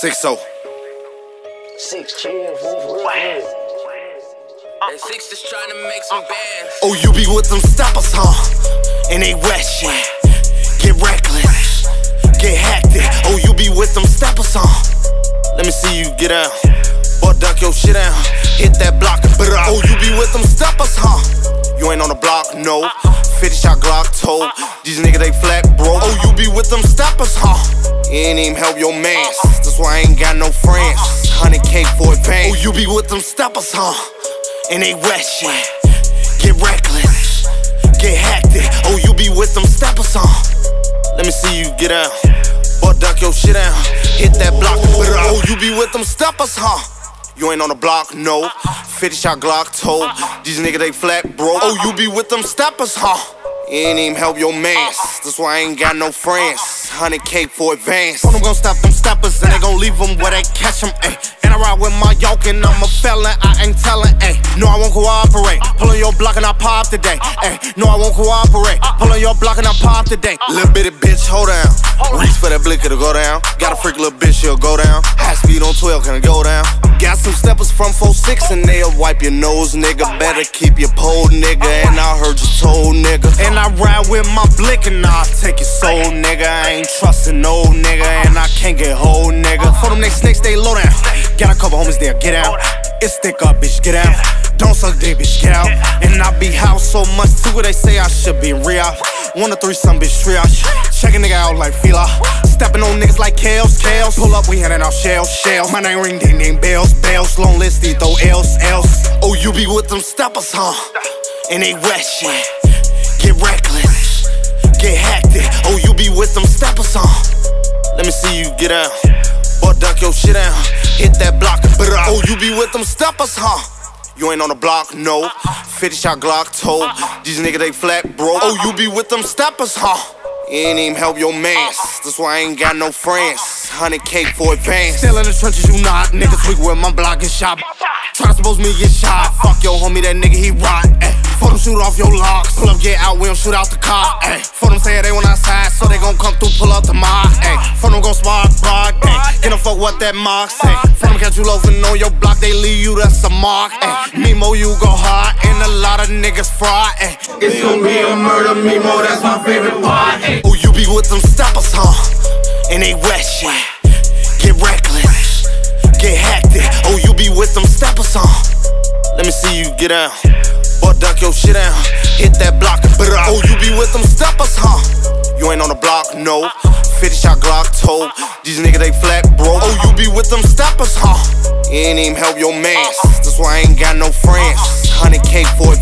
Six oh. Six chill, fool, for real. And six just trying to make some bands. Oh, you be with them steppers, huh? And they wet shit. Get reckless. Get hectic. Oh, you be with them steppers, huh? Let me see you get down. Boy, duck your shit down. Hit that block. Oh, you be with them steppers, huh? You ain't on the block, no. 50 shot Glock told. These niggas, they flat, bro. Oh, you be with them steppers, huh? You ain't even help your mans. I ain't got no friends. 100K for advance. Oh, you be with them steppers, huh? And they wet shit. Get reckless. Get hectic. Oh, you be with them steppers, huh? Let me see you get out. Boy, duck your shit out. Hit that block. Oh, you be with them steppers, huh? You ain't on the block, no. 50 shot Glock told. These niggas, they flat, bro. Oh, you be with them steppers, huh? You ain't even help your mans. That's why I ain't got no friends. 100K for advance. I'm gonna stop them steppers and they gon' leave them where they catch them, ayy. And I ride with my yoke and I'm a felon, I ain't telling, ayy. No, I won't cooperate. Pull on your block and I pop today, ayy. No, I won't cooperate. Pull on your block and I pop today. Little bitty bitch, hold down. Reach for that blick, it'll go down. Got a freak little bitch, she'll go down. High speed on 12, can it go down? Got some steppers from 4-6 and they'll wipe your nose, nigga. Better keep your pole, nigga. And I heard you told, with my blick and I'll take your soul, nigga. I ain't trusting no nigga and I can't get hold, nigga. For them next snakes, they low down. Got a couple homies there, get out. It's thick up, bitch, get out. Don't suck dick, bitch, get out. And I be house so much too, what they say I should be real. One or three, some bitch, triage. Check a nigga out like Fila. Stepping on niggas like Kales, Kales. Pull up, we handing out shells, shells. My name ring, ding, ding, bells, bells. Long list, throw L's, L's. Oh, you be with them steppers, huh? And they wet shit. Get reckless. Get hectic. Oh, you be with them steppers, huh? Let me see you get out. Boy, duck your shit down. Hit that block. Oh, you be with them steppers, huh? You ain't on the block, no. 50 shot Glock told. These niggas, they flat, bro. Oh, you be with them steppers, huh? You ain't even help your mans. That's why I ain't got no friends. 100K for advance. Still in the trenches, you not. Niggas weak with my block and shot. Try to suppose me get shot. Fuck your homie, that nigga, he rot. Ay. For them shoot off your locks. Pull up, get out, we don't shoot out the car. Ay. For them say they want outside, so they gon' come through, pull up the mob. Ay. For them gon' spot broad. Ay. Get a fuck what that mark say. For them catch you loafing on your block, they leave you, that's a mark. Ay. Memo, you go hard, and a lot of niggas fraud. Ay. It's gonna be a murder, Memo, that's my favorite part. Ay. Oh, you be with them steppers, huh? And they wet shit. Get reckless. Get hectic. Oh, you be with them steppers, huh? Let me see you get down. Boy, duck your shit down. Hit that block. Oh, you be with them steppers, huh? You ain't on the block, no. 50 shot Glock told. These niggas, they flat, bro. Oh, you be with them steppers, huh? You ain't even help your man. Uh-uh. That's why I ain't got no friends. 100K for advance.